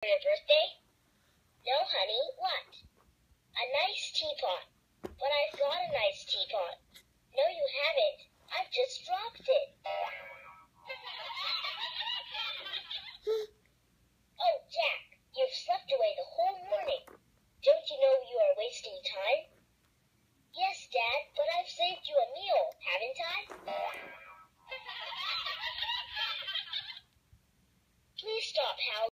For your birthday? No, honey. What? A nice teapot. But I've got a nice teapot. No, you haven't. I've just dropped it. oh, Jack, you've slept away the whole morning. Don't you know you are wasting time? Yes, Dad, but I've saved you a meal, haven't I? Please stop Hal.